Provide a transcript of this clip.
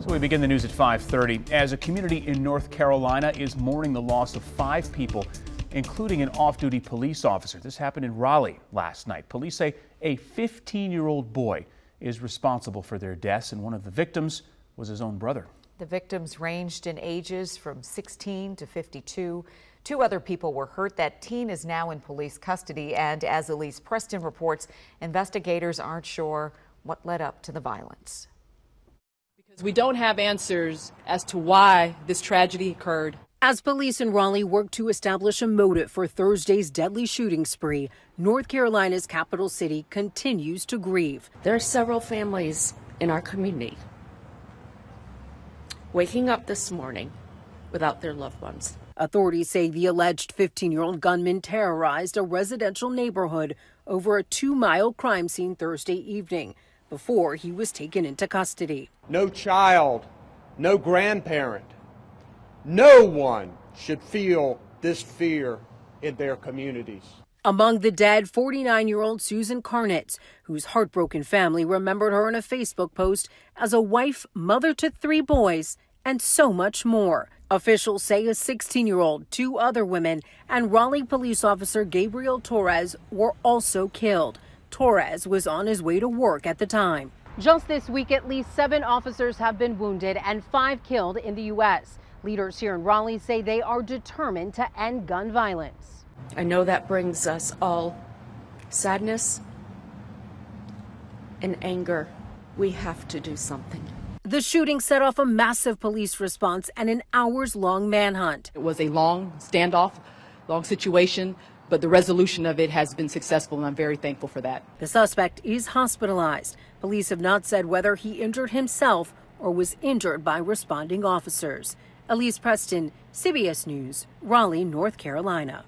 So we begin the news at 5:30 as a community in North Carolina is mourning the loss of five people, including an off-duty police officer. This happened in Raleigh last night. Police say a 15-year-old boy is responsible for their deaths, and one of the victims was his own brother. The victims ranged in ages from 16 to 52. Two other people were hurt. That teen is now in police custody, and as Elise Preston reports, investigators aren't sure what led up to the violence. Because we don't have answers as to why this tragedy occurred. As police in Raleigh work to establish a motive for Thursday's deadly shooting spree, North Carolina's capital city continues to grieve. There are several families in our community waking up this morning without their loved ones. Authorities say the alleged 15 year old gunman terrorized a residential neighborhood over a two mile crime scene Thursday evening before he was taken into custody. No child, no grandparent, no one should feel this fear in their communities. Among the dead, 49 year old Susan Karnitz, whose heartbroken family remembered her in a Facebook post as a wife, mother to three boys, and so much more. Officials say a 16 year old, two other women, and Raleigh police officer Gabriel Torres were also killed. Torres was on his way to work at the time. Just this week, at least seven officers have been wounded and five killed in the U.S. Leaders here in Raleigh say they are determined to end gun violence. I know that brings us all sadness and anger. We have to do something. The shooting set off a massive police response and an hours long manhunt. It was a long standoff, long situation, but the resolution of it has been successful, and I'm very thankful for that. The suspect is hospitalized. Police have not said whether he injured himself or was injured by responding officers. Elise Preston, CBS News, Raleigh, North Carolina.